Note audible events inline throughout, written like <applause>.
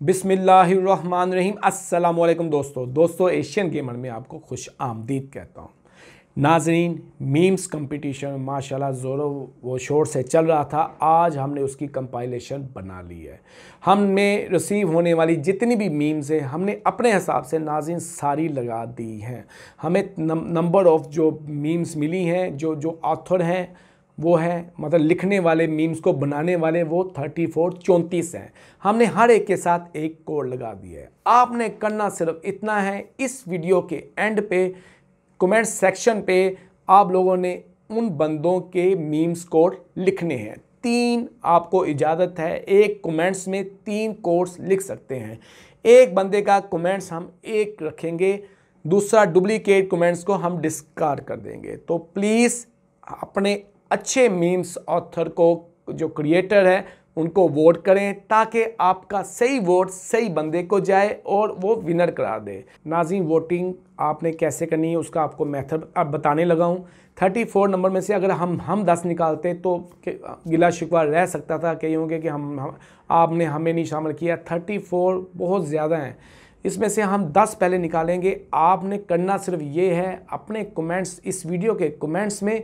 بسم اللہ الرحمن الرحیم السلام علیکم دوستو دوستو ایشین گیمر میں آپ کو خوش آمدید کہتا ہوں. ناظرین میمز کمپٹیشن ماشاءاللہ زور و شور سے چل رہا تھا. آج ہم نے اس کی کمپائلیشن بنا لی ہے. ہم نے رسیو ہونے والی جتنی بھی میمز ہیں، ہم نے اپنے حساب سے ناظرین ساری لگا دی ہیں. ہمیں نمبر آف جو میمز ملی ہیں، جو جو آتھر ہیں وہ ہے مطلب لکھنے والے میمز کو بنانے والے، وہ تھرٹی فور چونتیس ہیں۔ ہم نے ہر ایک کے ساتھ ایک کوڈ لگا دیا ہے۔ آپ نے کرنا صرف اتنا ہے۔ اس ویڈیو کے اینڈ پہ کومنٹ سیکشن پہ آپ لوگوں نے ان بندوں کے میمز کوڈ لکھنے ہیں۔ تین آپ کو اجازت ہے۔ ایک کومنٹس میں تین کوڈز لکھ سکتے ہیں۔ ایک بندے کا کومنٹس ہم ایک رکھیں گے۔ دوسرا ڈبلیکیٹ کومنٹس کو ہم ڈسکارڈ کر دیں گے۔ تو پلیز اپنے اچھے میمز آتھر کو جو کریٹر ہے ان کو ووٹ کریں تاکہ آپ کا صحیح ووٹ صحیح بندے کو جائے اور وہ ونر قرار دے۔ ناظرین ووٹنگ آپ نے کیسے کرنی ہے اس کا آپ کو میتھڈ اب بتانے لگا ہوں۔ تھرٹی فور نمبر میں سے اگر ہم ہم دس نکالتے تو گلا شکوہ رہ سکتا تھا کہ ہوں گے کہ ہم آپ نے ہمیں نہیں شامل کیا۔ تھرٹی فور بہت زیادہ ہیں۔ اس میں سے ہم دس پہلے نکالیں گے۔ آپ نے کرنا صرف یہ ہے، اپنے کومنٹس اس ویڈیو کے کومنٹس میں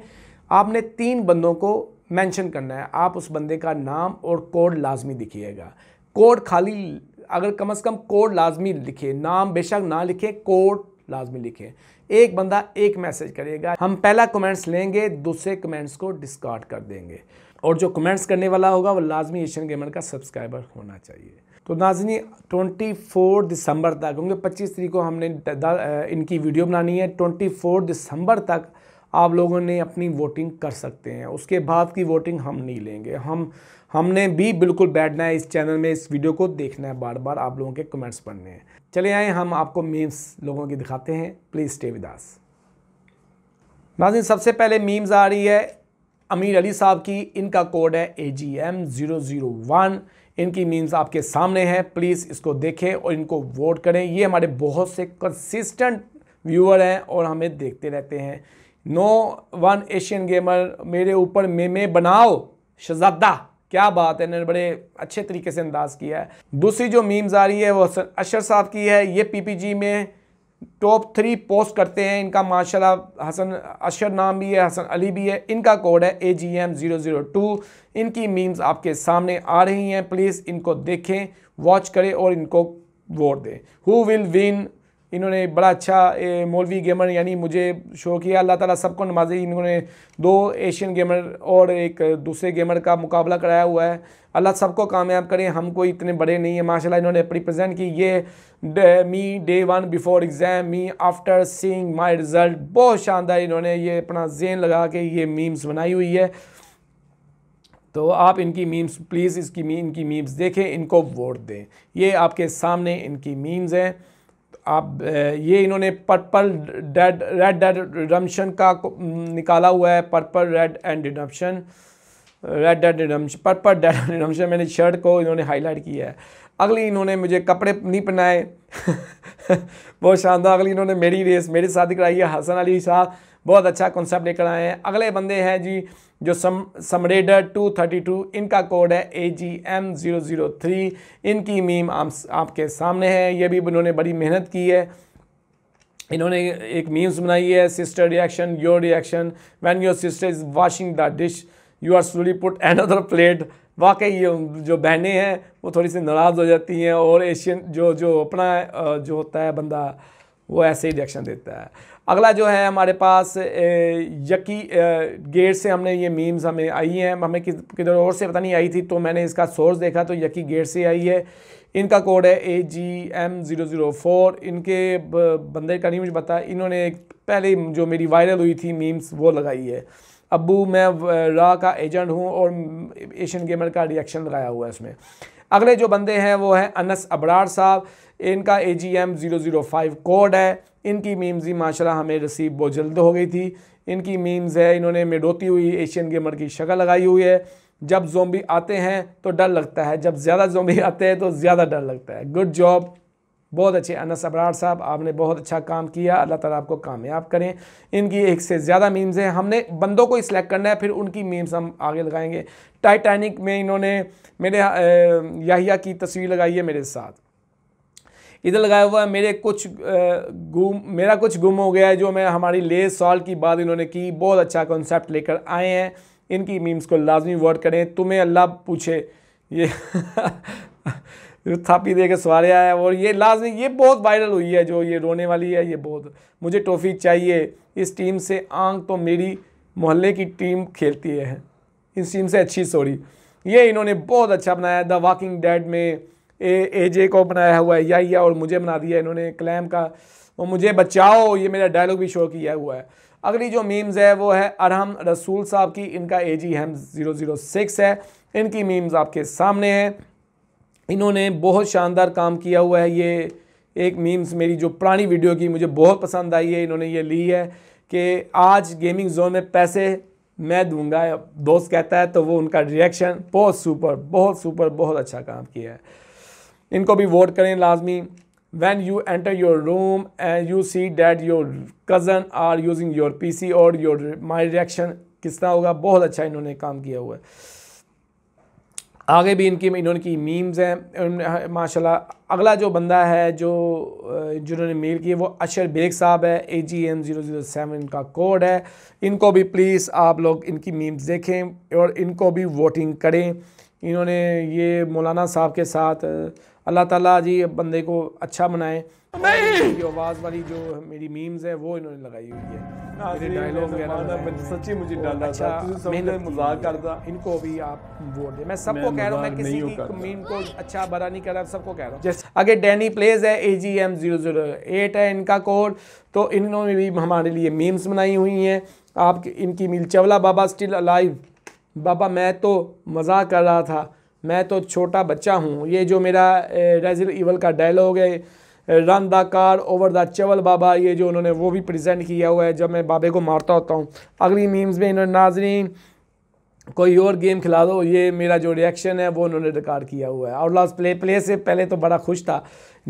آپ نے تین بندوں کو مینشن کرنا ہے۔ آپ اس بندے کا نام اور کوڈ لازمی دکھیے گا۔ کوڈ خالی اگر کم از کم کوڈ لازمی لکھے، نام بے شک نہ لکھے کوڈ لازمی لکھے۔ ایک بندہ ایک میسج کرے گا۔ ہم پہلا کمنٹس لیں گے، دوسرے کمنٹس کو ڈسکارڈ کر دیں گے۔ اور جو کمنٹس کرنے والا ہوگا، وہ لازمی ایشین گیمر کا سبسکرائبر ہونا چاہیے۔ تو ناظرین ٹونٹی فور دسمبر تک، کیونکہ پچیس تاریخ کو ہم نے ان کی ویڈیو بنانی ہے۔ ٹونٹی فور دسمبر تک آپ لوگوں نے اپنی ووٹنگ کر سکتے ہیں۔ اس کے بعد کی ووٹنگ ہم نہیں لیں گے۔ ہم ہم نے بھی بالکل بیٹھنا ہے اس چینل میں، اس ویڈیو کو دیکھنا ہے بار بار آپ لوگوں کے کمنٹس پڑھنے ہیں۔ چلے آئیں، ہم آپ کو میمز لوگوں کی دکھاتے ہیں۔ پلیز اسٹے وداس ناظرین، سب سے پہلے میمز آ رہی ہے۔ امیر علی صاحب کی، ان کا کوڈ ہے A G M zero zero one ان کی میمز آپ کے سامنے ہیں۔ پلیز اس کو دیکھیں اور ان کو ووٹ کریں۔ یہ ہمارے بہت سے کنسسٹنٹ ویور ہیں اور ہمیں دیکھتے رہتے ہیں۔ نو ون ایشین گیمر میرے اوپر میمے بناؤ شہزادہ کیا بات ہے انہوں نے بڑے اچھے طریقے سے انداز کیا ہے دوسری جو میمز آ رہی ہے وہ اشر صاحب کی ہے یہ پی پی جی میں ٹاپ تھری پوسٹ کرتے ہیں ان کا ماشاءاللہ حسن اشر نام بھی ہے حسن علی بھی ہے ان کا کوڈ ہے A G M zero zero two ان کی میمز آپ کے سامنے آ رہی ہیں پلیز ان کو دیکھیں واچ کریں اور ان کو ووٹ دیں ہو ول ون انہوں نے بڑا اچھا مولوی گیمر یعنی مجھے شو کیا اللہ تعالیٰ سب کو نمازی انہوں نے دو ایشین گیمر اور ایک دوسرے گیمر کا مقابلہ کرایا ہوا ہے۔ اللہ سب کو کامیاب کریں ہم کوئی اتنے بڑے نہیں ہیں۔ ماشاءاللہ انہوں نے اپنی کی۔ یہ me, day one before exam, me after seeing my result. بہت شاندار انہوں نے یہ اپنا ذہن لگا کے یہ میمز بنائی ہوئی ہے۔ تو آپ ان کی میمز، پلیز اس کی، ان کی میمز دیکھیں، ان کو ووٹ دیں۔ یہ آپ کے سامنے ان کی میمز ہیں۔ آپ یہ انہوں نے purple dead, red dead redemption کا نکالا ہوا ہے، purple red and redemption red dead redemption purple dead <laughs> redemption میں نے شرٹ کو انہوں نے ہائی لائٹ کیا ہے۔ اگلی انہوں نے مجھے کپڑے نہیں پہنائے۔ <laughs> بہت شاندار، اگلی انہوں نے میری ریس، میری ساتھ کرائی ہے، حسن علی صاحب بہت اچھا کنسیپٹ لے کر آئے ہیں۔ اگلے بندے ہیں جی جو سم سمریڈر ٹو تھرٹی ٹو ان کا کوڈ ہے A G M zero zero three ان کی میم آپ کے سامنے ہے۔ یہ بھی انہوں نے بڑی محنت کی ہے۔ انہوں نے ایک میمز بنائی ہے sister reaction your reaction when your sister is washing the dish you are slowly put an other plate واقعی یہ جو بہنیں ہیں، وہ تھوڑی سی ناراض ہو جاتی ہیں اور ایشین جو جو اپنا، جو ہوتا ہے بندہ، وہ ایسے ہی ریئیکشن دیتا ہے۔ اگلا جو ہے ہمارے پاس یکی گیٹ سے ہم نے یہ میمز ہمیں آئی ہیں۔ ہمیں کدھر اور سے پتہ نہیں آئی تھی، تو میں نے اس کا سورس دیکھا تو یکی گیٹ سے آئی ہے۔ ان کا کوڈ ہے A G M zero zero four ان کے بندے کا نہیں مجھے بتا انہوں نے پہلے جو میری وائرل ہوئی تھی میمز وہ لگائی ہے۔ ابو، میں را کا ایجنٹ ہوں اور ایشین گیمر کا ریئیکشن لگایا ہوا ہے اس میں۔ اگلے جو بندے ہیں وہ ہیں انس ابرار صاحب۔ ان کا A G M zero zero five code ہے۔ ان کی میمزی ماشاءاللہ ہمیں رسیو بہت جلد ہو گئی تھی۔ ان کی میمز ہے انہوں نے میڈوتی ہوئی، ایشین گیمر کی شکل لگائی ہوئی ہے۔ جب زومبی آتے ہیں تو ڈر لگتا ہے، جب زیادہ زومبی <laughs> آتے ہیں تو زیادہ ڈر لگتا ہے۔ گڈ جاب بہت اچھے انس ابرار صاحب، آپ نے بہت اچھا کام کیا۔ اللہ تعالیٰ آپ کو کامیاب کریں۔ ان کی ایک سے زیادہ میمز ہیں۔ ہم نے بندوں کو ہی سلیکٹ کرنا ہے، پھر ان کی میمز ہم آگے لگائیں گے۔ ٹائٹینک میں انہوں نے میرے یاہیا کی تصویر لگائی ہے میرے ساتھ۔ ادھر لگایا ہوا ہے، میرے کچھ گم، میرا کچھ گم ہو گیا ہے جو میں ہماری لے سال کی بات انہوں نے کی، بہت اچھا کنسیپٹ لے کر آئے ہیں۔ ان کی میمز کو لازمی ورڈ کریں۔ تمہیں اللہ پوچھے۔ یہ <laughs> تھاپی دے کے سوارے آیا ہے اور یہ لازمی، یہ بہت وائرل ہوئی ہے جو یہ رونے والی ہے، یہ بہت۔ مجھے ٹرافی چاہیے۔ اس ٹیم سے آنکھ تو میری محلے کی ٹیم کھیلتی ہے۔ اس ٹیم سے اچھی سوری۔ یہ انہوں نے بہت اچھا بنایا دا واکنگ ڈیڈ میں اے اے جے کو بنایا ہوا ہے، یا یا، اور مجھے بنا دیا انہوں نے کلیم کا۔ وہ مجھے بچاؤ، یہ میرا ڈائلاگ بھی شو کیا ہوا ہے۔ اگلی جو میمز ہے، وہ ہے ارحم رسول صاحب کی، ان کا A G M zero zero six ہے۔ ان کی میمز آپ کے سامنے ہیں۔ انہوں نے بہت شاندار کام کیا ہوا ہے۔ یہ ایک میمز میری جو پرانی ویڈیو کی مجھے بہت پسند آئی ہے، انہوں نے یہ لی ہے کہ آج گیمنگ زون میں پیسے میں دوں گا۔ دوست کہتا ہے تو وہ ان کا ریئیکشن بہت سوپر بہت سوپر بہت اچھا کام کیا ہے۔ ان کو بھی ووٹ کریں لازمی. When you enter your room and you see that your cousin are using your PC or your my my reaction کس طرح ہوگا؟ بہت اچھا انہوں نے کام کیا ہوا ہے۔ آگے بھی ان کی، انہوں کی میمز ہیں۔ ماشاء اللہ اگلا جو بندہ ہے جو، جنہوں نے میل کی وہ اشر بیگ صاحب ہے۔ A G M zero zero seven ان کا کوڈ ہے۔ ان کو بھی پلیز آپ لوگ ان کی میمز دیکھیں اور ان کو بھی ووٹنگ کریں۔ انہوں نے یہ مولانا صاحب کے ساتھ اللہ تعالیٰ جی بندے کو اچھا بنائیں جو آواز والی جو میری میمز ہے وہ انہوں نے لگائی ہوئی ہے۔ سچی مجھے اچھا مزاق کرتا ان کو بھی آپ ووٹ دیں۔ میں سب کو کہہ رہا ہوں میں کسی کی میم کو اچھا برا نہیں کہہ رہا سب کو کہہ رہا ہوں۔ اگر ڈینی پلیز ہے A G M zero zero eight ہے ان کا کوڈ تو انہوں نے بھی ہمارے لیے میمز بنائی ہوئی ہیں۔ آپ ان کی میل چولا بابا سٹل الائیو بابا میں تو مزاق کر رہا تھا۔ میں تو چھوٹا بچہ ہوں۔ یہ جو میرا ریزل ایول کا ڈائلاگ ہے رن دا کار اوور دا چول بابا، یہ جو انہوں نے وہ بھی پریزنٹ کیا ہوا ہے جب میں بابے کو مارتا ہوتا ہوں۔ اگلی میمز میں انہوں نے ناظرین کوئی اور گیم کھلا دو، یہ میرا جو ریئیکشن ہے وہ انہوں نے ریکارڈ کیا ہوا ہے۔ اور لاسٹ پلے پلے سے پہلے تو بڑا خوش تھا۔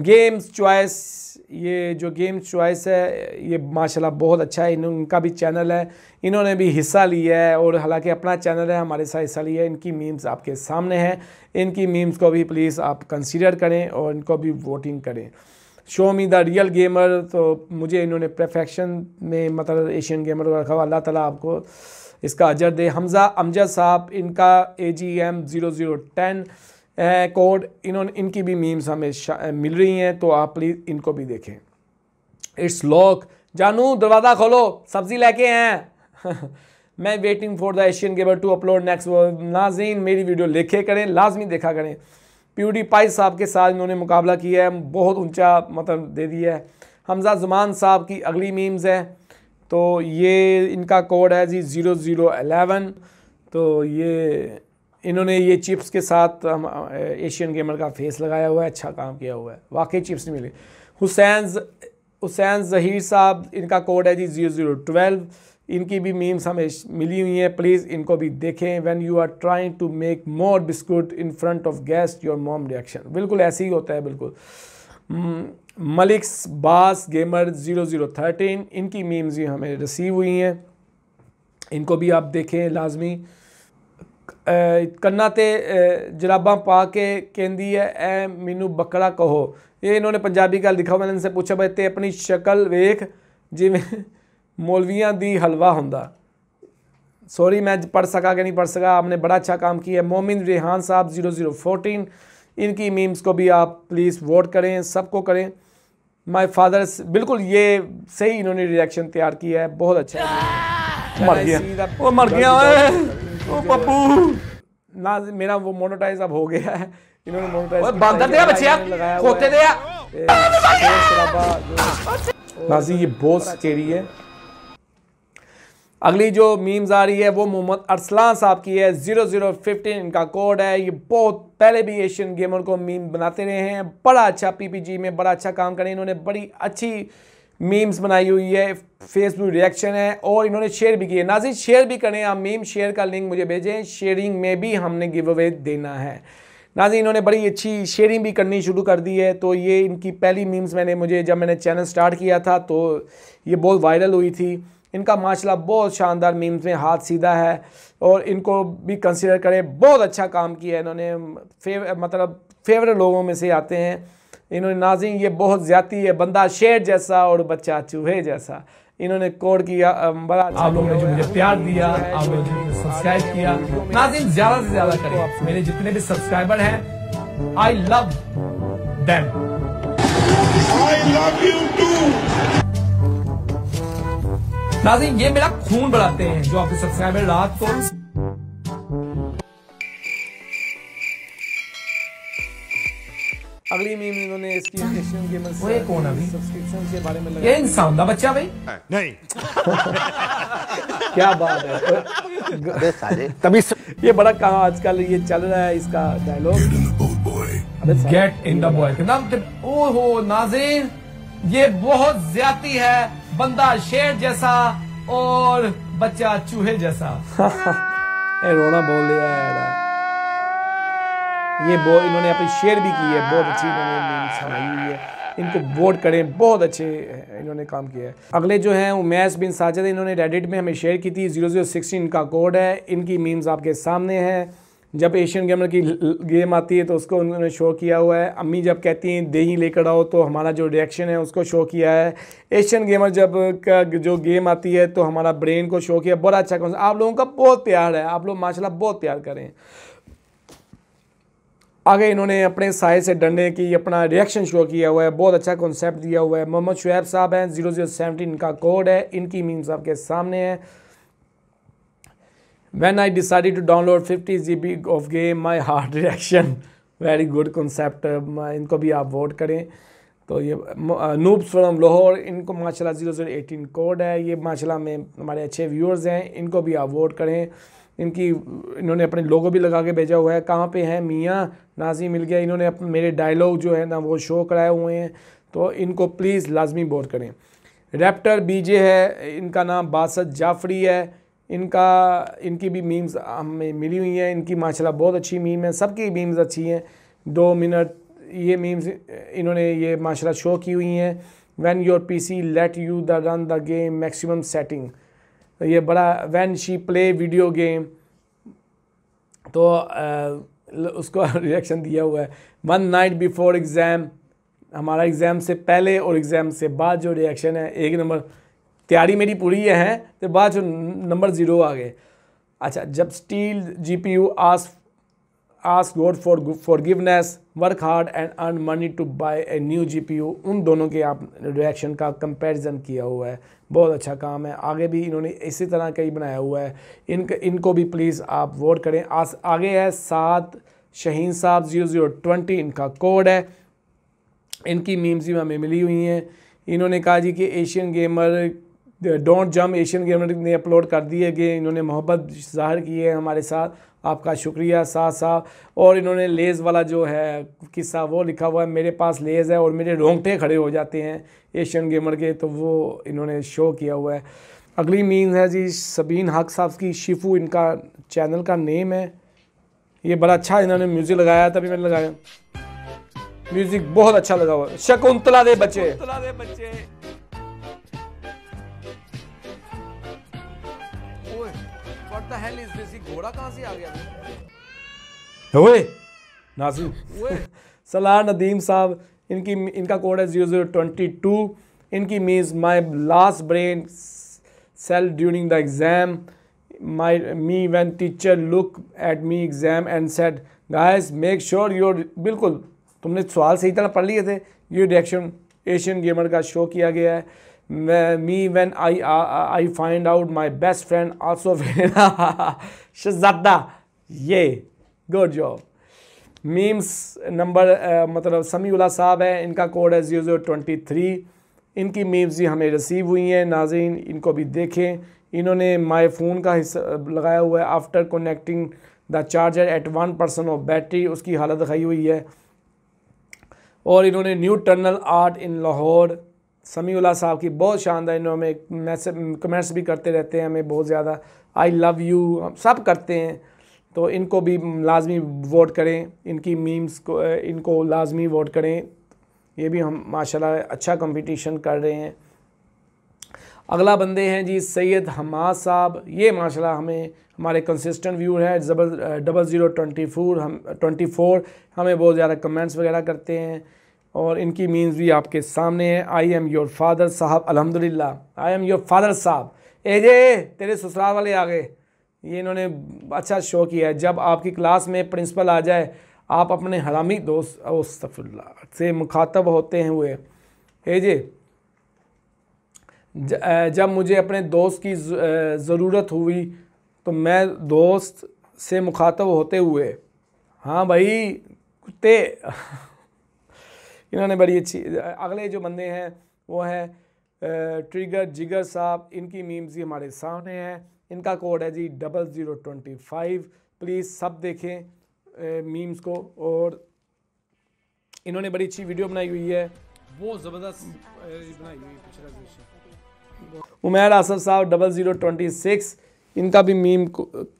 گیمز چوائس یہ جو گیمز چوائس ہے، یہ ماشاءاللہ بہت اچھا ہے۔ ان کا بھی چینل ہے۔ انہوں نے بھی حصہ لیا ہے اور حالانکہ اپنا چینل ہے، ہمارے ساتھ حصہ لیا ہے۔ ان کی میمز آپ کے سامنے ہیں۔ ان کی میمز کو بھی پلیز آپ کنسیڈر کریں اور ان کو بھی ووٹنگ کریں۔ شو می دا ریئل گیمر تو مجھے انہوں نے پرفیکشن میں مطلب ایشین گیمر کو رکھا۔ ہوا اللہ تعالیٰ آپ کو اس کا اجر دے۔ حمزہ امجد صاحب، ان کا A G M zero zero ten code, انہوں نے ان کی بھی میمز ہمیں مل رہی ہیں۔ تو آپ پلیز ان کو بھی دیکھیں۔ اٹس لوک جانو، دروازہ کھولو۔ سبزی لے کے ہیں۔ <laughs> میں waiting for the Asian gamer to upload next ناظرین، میری ویڈیو لکھے کریں، لازمی دیکھا کریں۔ پیوڈی پائی صاحب کے ساتھ انہوں نے مقابلہ کیا ہے، بہت اونچا مطلب دے دیا ہے۔ حمزہ زمان صاحب کی اگلی میمز ہے۔ تو یہ ان کا کوڈ ہے جی زیرو زیرو الیون۔ تو یہ انہوں نے یہ چپس کے ساتھ ایشین گیمر کا فیس لگایا ہوا ہے اچھا کام کیا ہوا ہے۔ واقعی چپس نہیں ملے۔ حسین حسین ظہیر صاحب، ان کا کوڈ ہے جی زیرو زیرو ٹویلو ان کی بھی میمس ہمیں ملی ہوئی ہیں۔ پلیز ان کو بھی دیکھیں۔ When you are trying to make more biscuit in front of guest your mom reaction بالکل ایسے ہی ہوتا ہے، بالکل۔ Milks boss gamer zero zero thirteen ان کی میمز ہمیں رسیو ہوئی ہیں۔ ان کو بھی آپ دیکھیں لازمی۔ کرنا تے جراباں پا کے کہندی ہے، اے، مینو بکرا کہو۔ یہ انہوں نے پنجابی کا لکھا ہوا ان سے پوچھا بھائی، تے اپنی شکل ویکھ۔ جی میں مولویاں دی حلوہ ہوندا۔ سوری میں پڑھ سکا کہ نہیں پڑھ سکا؟ آپ نے بڑا اچھا کام کیا ہے۔ مومن ریحان صاحب زیرو زیرو فورٹین ان کی میمز کو بھی آپ پلیز ووٹ کریں سب کو کریں۔ مائی فادر بالکل یہ صحیح انہوں نے ریئیکشن تیار کیا ہے۔ بہت اچھا مر گیا۔ وہ مر گیا۔ وہ پپو میرا وہ مونوٹائز اب ہو گیا ہے۔ انہوں نے مونوٹائز باندر دیا بچیا کھوتے دیا نازی یہ بہت سکیری ہے۔ اگلی جو میمز آ رہی ہے وہ محمد ارسلان صاحب کی ہے، زیرو زیرو ففٹین ان کا کوڈ ہے۔ یہ بہت پہلے بھی ایشین گیمر کو میم بناتے رہے ہیں۔ بڑا اچھا پی پی جی میں بڑا اچھا کام کریں۔ انہوں نے بڑی اچھی میمز بنائی ہوئی ہے۔ فیس بک ریئیکشن ہے اور انہوں نے شیئر بھی کی ہے ناظرین، شیئر بھی کریں۔ آپ میم شیئر کا لنک مجھے بھیجیں۔ شیئرنگ میں بھی ہم نے گیو اوے دینا ہے۔ ناظرین، انہوں نے بڑی اچھی شیئرنگ بھی کرنی شروع کر دی ہے۔ تو یہ ان کی پہلی میمز میں نے مجھے جب میں نے چینل سٹارٹ کیا تھا تو یہ بہت وائرل ہوئی تھی۔ ان کا ماشاءاللہ بہت شاندار میمز میں ہاتھ سیدھا ہے اور ان کو بھی کنسیڈر کریں بہت اچھا کام کیا ہے۔ انہوں نے مطلب فیور لوگوں میں سے آتے ہیں۔ انہوں نے ناظرین یہ بہت زیادتی ہے بندہ شیر جیسا اور بچہ چوہے جیسا۔ انہوں نے کوڈ کیا بڑا اچھا آپ لوگوں نے جو مجھے پیار دیا آپ لوگوں نے سبسکرائب کیا۔ ناظرین زیادہ سے زیادہ کریں۔ میرے جتنے بھی سبسکرائبر ہیں I love them I love you too. ناظرین یہ میرا خون بڑھاتے ہیں جو آپ کے سبسکرائبر رات کو اگلی میم انہوں نے اس کی ایشین گیمرز وہ یہ کون ہے ابھی؟ سبسکرپشن کے بارے میں یہ لگا انسان دا بچہ بھائی؟ کیا بات ہے؟ تبھی یہ بڑا کہاں آج کل یہ چل رہا ہے اس کا dialogue get in the boy کتنا او ہو ناظرین۔ یہ بہت زیادتی ہے، بندہ شیر جیسا اور بچہ چوہے جیسا۔ <laughs> اے رونا بول لیا ہے یار یہ بہت انہوں نے اپنی شیئر بھی کی ہے، بہت اچھی انہوں نے memes بنائی ہوئی ہے۔ ان کو ووٹ کریں، بہت اچھے انہوں نے کام کیا ہے۔ اگلے جو ہیں، امیس بن ساجد، انہوں نے ریڈٹ میں ہمیں شیئر کی تھی زیرو زیرو سکسٹین کا کوڈ ہے۔ ان کی میمز آپ کے سامنے ہیں۔ جب ایشین گیمر کی گیم آتی ہے تو اس کو انہوں نے شو کیا ہوا ہے۔ امی جب کہتی ہیں دہی لے کر آؤ تو ہمارا جو ریئیکشن ہے اس کو شو کیا ہے۔ ایشین گیمر جب کا جو گیم آتی ہے تو ہمارا برین کو شو کیا، بڑا اچھا کنسپٹ آپ لوگوں کا بہت پیار ہے، آپ لوگ ماشاءاللہ بہت پیار کریں آگے انہوں نے اپنے سائے سے ڈنڈے کی اپنا ریئیکشن شو کیا ہوا ہے، بہت اچھا کنسیپٹ دیا ہوا ہے۔ محمد شعیب صاحب ہیں زیرو زیرو سیونٹین کا کوڈ ہے، ان کی میمز آپ کے سامنے ہیں۔ When I decided to download fifty G B of game my hard reaction very good concept ان کو بھی آپ ووٹ کریں تو یہ نوبس فرام لاہور ان کو ماشاء اللہ زیرو زیرو ایٹین کوڈ ہے. یہ ماشاء اللہ میں ہمارے اچھے ویورز ہیں. ان کو بھی آپ ووٹ کریں. ان کی انہوں نے اپنے لوگو بھی لگا کے بھیجا ہوا ہے. کہاں پہ ہیں؟ میاں نازی مل گیا. انہوں نے میرے ڈائلاگ جو ہے نا وہ شو کرائے ہوئے ہیں. تو ان کو پلیز لازمی ووٹ کریں. ریپٹر بی جے ہے. ان کا نام باسط جعفری ہے. ان کا ان کی بھی میمز ہمیں ملی ہوئی ہیں، ان کی ماشاءاللہ بہت اچھی میم ہے سب کی میمز اچھی ہیں۔ دو منٹ، یہ میمز انہوں نے یہ ماشاءاللہ شو کی ہوئی ہیں۔ When your P C let you the run the game maximum setting یہ بڑا when she play video game تو اس کو ریئیکشن دیا ہوا ہے۔ ون نائٹ بیفور ایگزام ہمارا ایگزام سے پہلے اور ایگزام سے بعد جو ریئیکشن ہے، ایک نمبر۔ تیاری میری پوری ہے تو بعد جو نمبر زیرو آ گئے۔ اچھا جب still G P you, as as good for for goodness work hard and earn money to buy a new G P U, ان دونوں کے آپ ریئیکشن کا کمپیریزن کیا ہوا ہے۔ بہت اچھا کام ہے۔ آگے بھی انہوں نے اسی طرح کا ہی بنایا ہوا ہے۔ ان ان کو بھی پلیز آپ ووٹ کریں۔ آس، آگے ہے سات، شہین صاحب زیرو زیرو ٹونٹی ان کا کوڈ ہے۔ ان کی میمز بھی ہمیں ملی ہوئی ہیں۔ انہوں نے کہا جی کہ ایشین گیمر ڈونٹ جم ایشین گیمر نے اپلوڈ کر دیے کہ انہوں نے محبت ظاہر کی ہے ہمارے ساتھ۔ آپ کا شکریہ، ساتھ صاحب اور انہوں نے لیز والا جو ہے، قصہ وہ لکھا ہوا ہے، میرے پاس لیز ہے اور میرے رونگٹے کھڑے ہو جاتے ہیں ایشین گیمر کے، تو وہ انہوں نے شو کیا ہوا ہے۔ اگلی مین ہے جی سبین حق صاحب کی شیفو، ان کا چینل کا نیم ہے۔ یہ بڑا اچھا انہوں نے میوزک لگایا، تبھی میں نے لگایا۔ میوزک بہت اچھا لگا ہوا۔ ہے شکنتلا دے بچے۔ گھوڑا کہاں سے آ گیا؟ ہوئے؟ ناظرین سلار <laughs> ندیم صاحب ان کی ان کا کوڈ ہے زیرو زیرو ٹوینٹی ٹو ان کی memes my last brain cell during the exam my me when teacher look at me exam and set guys make sure your بالکل تم نے سوال صحیح طرح پڑھ لیے تھے۔ یہ ریئیکشن ایشین گیمر کا شو کیا گیا ہے۔ Me when I I find out my best friend also شہزادہ یہ گڈ جاب میمس نمبر مطلب سمیع اللہ صاحب ہے ان کا کوڈ ہے زیرو زیرو ٹوینٹی تھری ان کی میمز بھی ہمیں رسیو ہوئی ہیں، ناظرین، ان کو بھی دیکھیں۔ انہوں نے مائی فون کا حصہ لگایا ہوا ہے after connecting the charger at one percent of battery اس کی حالت دکھائی ہوئی ہے۔ اور انہوں نے نیو ٹرنل آرٹ ان لاہور۔ سمیع اللہ صاحب کی بہت شاندار انہوں ہمیں میسج کمنٹس بھی کرتے رہتے ہیں، ہمیں بہت زیادہ آئی لو یو ہم سب کرتے ہیں۔ تو ان کو بھی لازمی ووٹ کریں، ان کی میمز کو، ان کو لازمی ووٹ کریں۔ یہ بھی ہم ماشاءاللہ اچھا کمپٹیشن کر رہے ہیں۔ اگلا بندے ہیں جی سید حماد صاحب۔ یہ ماشاءاللہ ہمیں، ہمارے کنسسٹنٹ ویور ہے ڈبل زیرو ٹونٹی فور ہم ٹونٹی فور ہمیں بہت زیادہ کمنٹس وغیرہ کرتے ہیں۔ اور ان کی مینز بھی آپ کے سامنے ہیں آئی ایم یور فادر صاحب، الحمدللہ۔ آئی ایم یور فادر صاحب۔ اے جے، تیرے سسرال والے آ گئے۔ یہ انہوں نے اچھا شو کیا ہے۔ جب آپ کی کلاس میں پرنسپل آ جائے، آپ اپنے حرامی دوست استغفر اللہ سے مخاطب ہوتے ہیں ہوئے۔ اے جے جب مجھے اپنے دوست کی ضرورت ہوئی، تو میں دوست سے مخاطب ہوتے ہوئے ہاں بھائی، کتے۔ <laughs> انہوں نے بڑی اچھی اگلے جو بندے ہیں وہ ہیں ٹریگر جگر صاحب ان کی میمز ہمارے سامنے ہیں۔ ان کا کوڈ ہے G double zero twenty five. Please سب دیکھیں میمز کو۔ اور انہوں نے بڑی اچھی ویڈیو بنائی ہوئی ہے۔ بہت زبردست بنائی ہوئی پچھلا عمیر آصف صاحب ڈبل زیرو ٹونٹی سکس۔ ان کا بھی میم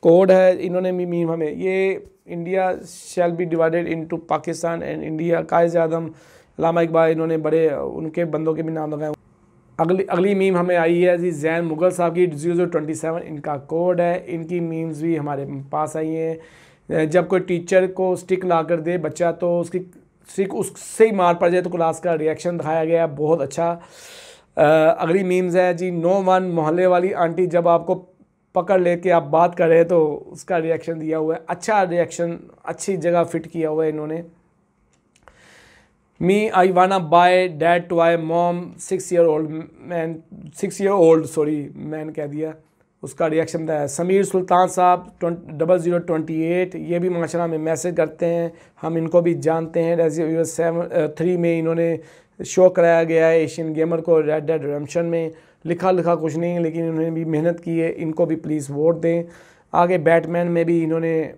کوڈ ہے۔ انہوں نے بھی میم ہمیں یہ India shall be divided into Pakistan and India Quaid Azam Allama Iqbal, انہوں نے بڑے، ان کے بندوں کے بھی نام لگائے اگلی اگلی میم ہمیں آئی ہے جی زین مغل صاحب کی زیرو زیرو سیون ان کا کوڈ ہے۔ ان کی میمز بھی ہمارے پاس آئی ہیں۔ جب کوئی ٹیچر کو سٹک لا کر دے بچہ تو اس کی سٹک اس سے ہی مار پڑ جائے تو کلاس کا ریئیکشن دکھایا گیا۔ ہے بہت اچھا۔ اگلی میمز ہے جی نو ون محلے والی آنٹی، جب آپ کو پکڑ لے کے آپ بات کر رہے ہیں تو اس کا ریئیکشن دیا ہوا ہے۔ اچھا ریئیکشن اچھی جگہ فٹ کیا ہوا ہے انہوں نے۔ Me I wanna buy dad to I mom six year old man six year old sorry man کہہ دیا۔ اس کا ریئیکشن ہے سمیر سلطان صاحب ڈبل زیرو ٹونٹی ایٹ یہ بھی ماشاء اللہ ہمیں میسج کرتے ہیں۔ ہم ان کو بھی جانتے ہیں۔ سیون تھری uh, میں انہوں نے شو کرایا گیا ہے ایشین گیمر کو ریڈ ڈیڈ ریمشن میں۔ لکھا لکھا کچھ نہیں، لیکن انہوں نے بھی محنت کی ہے۔ ان کو بھی پلیز ووٹ دیں۔ آگے بیٹ مین میں بھی انہوں نے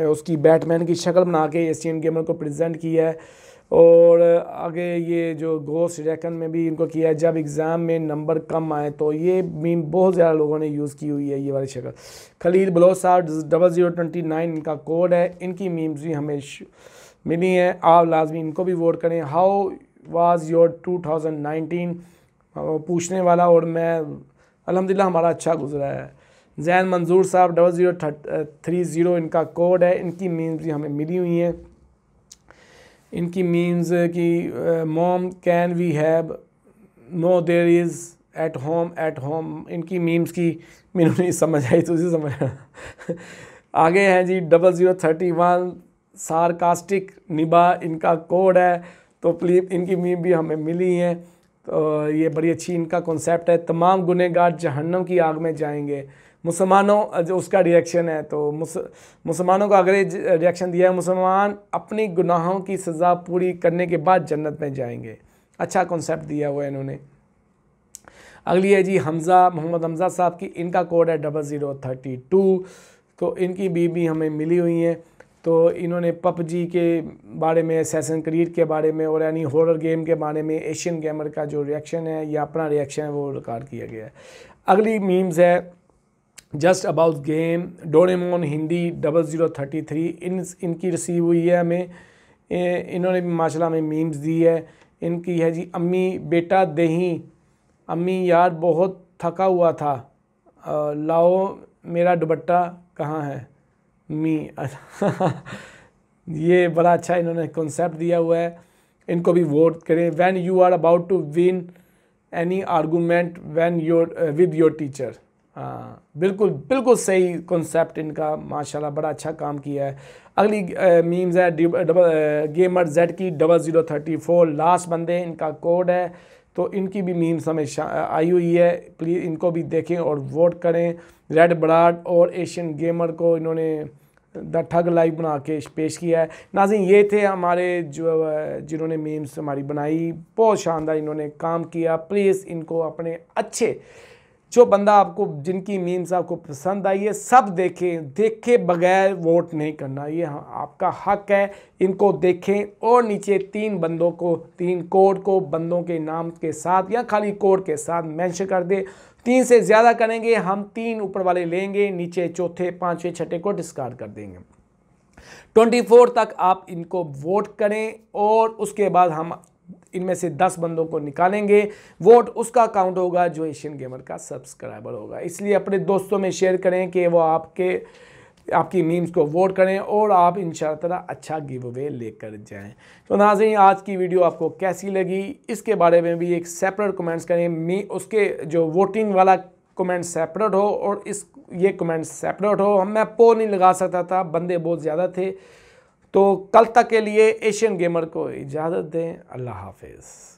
uh, اس کی بیٹ مین کی شکل بنا کے ایشین گیمر کو پریزنٹ کیا ہے۔ اور آگے یہ جو گوس ریکن میں بھی ان کو کیا ہے، جب اگزام میں نمبر کم آئے تو یہ میم بہت زیادہ لوگوں نے یوز کی ہوئی ہے یہ والی شکل۔ خلیل بلو صاحب ڈبل زیرو ٹونٹی نائن ان کا کوڈ ہے۔ ان کی میمز بھی ہمیں ملی ہیں۔ آپ لازمی ان کو بھی ووٹ کریں۔ How was your two thousand nineteen پوچھنے والا اور میں الحمدللہ ہمارا اچھا گزرا ہے۔ زین منظور صاحب ڈبل زیرو تھری زیرو، ان کا کوڈ ہے۔ ان کی میمز بھی ہمیں ملی ہوئی ہیں۔ ان کی مینز کی mom can we have no there is at home at home ان کی میمز کی مینوں نہیں سمجھ آئی، تو اسی سمجھ آگے ہیں جی double zero thirty one sarcastic نبا ان کا کوڈ ہے۔ تو پلیز ان کی میم بھی ہمیں ملی ہیں۔ تو یہ بڑی اچھی ان کا کنسیپٹ ہے۔ تمام گنہ گار جہنم کی آگ میں جائیں گے۔ مسلمانوں، جو اس کا ریئیکشن ہے، تو مسلمانوں کا اگر ریئیکشن دیا ہے، مسلمان اپنی گناہوں کی سزا پوری کرنے کے بعد جنت میں جائیں گے۔ اچھا کنسیپٹ دیا ہوا ہے انہوں نے۔ اگلی ہے جی حمزہ، محمد حمزہ صاحب کی، ان کا کوڈ ہے ڈبل زیرو تھرٹی ٹو تو ان کی بی ہمیں ملی ہوئی ہیں۔ تو انہوں نے پپ جی کے بارے میں سیسن کریٹ کے بارے میں، اور یعنی ہورر گیم کے بارے میں ایشین گیمر کا جو ریئیکشن ہے، یا اپنا ریئیکشن ہے، وہ ریکارڈ کیا گیا ہے۔ اگلی میمز ہے۔ Just about game Doraemon Hindi double zero thirty three ان ان کی رسیو ہوئی ہے ہمیں انہوں نے بھی ماشاء اللہ ہمیں میمز دی ہے ان کی ہے جی امی بیٹا دہیں امی یار بہت تھکا ہوا تھا لاؤ میرا دوپٹہ کہاں ہے می یہ بڑا اچھا انہوں نے کنسیپٹ دیا ہوا ہے ان کو بھی ووٹ کریں when you are about to win any argument when your with your teacher ہاں بالکل بالکل صحیح کنسیپٹ ان کا، ماشاءاللہ بڑا اچھا کام کیا ہے۔ اگلی میمز ہے گیمر زیڈ کی double zero thirty four last بندے، ان کا کوڈ ہے۔ تو ان کی بھی میمز ہمیں آئی ہوئی ہے۔ پلیز ان کو بھی دیکھیں اور ووٹ کریں۔ ریڈ براڈ اور ایشین گیمر کو انہوں نے دا ٹھگ لائیو بنا کے پیش کیا ہے۔ ناظرین، یہ تھے ہمارے جو جنہوں نے میمز ہماری بنائی۔ بہت شاندار انہوں نے کام کیا۔ پلیز ان کو اپنے اچھے جو بندہ آپ کو جن کی میمز آپ کو پسند آئی ہے، سب دیکھیں، دیکھے بغیر ووٹ نہیں کرنا۔ یہ ہاں، آپ کا حق ہے۔ ان کو دیکھیں اور نیچے تین بندوں کو، تین کوڈ کو، بندوں کے نام کے ساتھ یا خالی کوڈ کے ساتھ مینشن کر دیں۔ تین سے زیادہ کریں گے، ہم تین اوپر والے لیں گے، نیچے چوتھے، پانچویں، چھٹے کو ڈسکارڈ کر دیں گے۔ ٹونٹی فور تک آپ ان کو ووٹ کریں اور اس کے بعد ہم ان میں سے دس بندوں کو نکالیں گے۔ ووٹ اس کا کاؤنٹ ہوگا جو ایشین گیمر کا سبسکرائبر ہوگا۔ اس لیے اپنے دوستوں میں شیئر کریں کہ وہ آپ کے آپ کی میمز کو ووٹ کریں اور آپ ان شاء اللہ اچھا گیو اوے لے کر جائیں۔ تو ناظرین، آج کی ویڈیو آپ کو کیسی لگی؟ اس کے بارے میں بھی ایک سیپریٹ کمنٹس کریں۔ اس کے جو ووٹنگ والا کمنٹ سیپریٹ ہو اور اس یہ کمنٹ سیپریٹ ہو۔ میں پو نہیں لگا سکتا تھا، بندے بہت زیادہ تھے۔ تو کل تک کے لیے ایشین گیمر کو اجازت دیں۔ اللہ حافظ۔